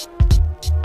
you